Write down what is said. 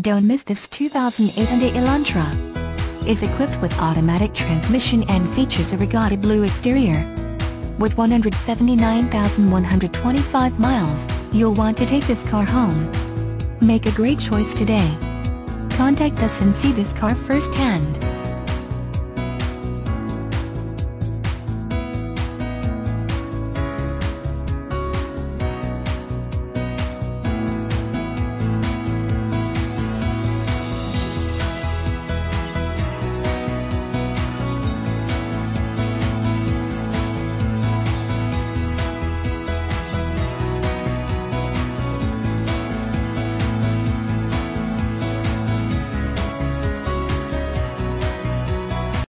Don't miss this 2008 Hyundai Elantra. Is equipped with automatic transmission and features a regatta blue exterior. With 179,125 miles, you'll want to take this car home. Make a great choice today. Contact us and see this car firsthand.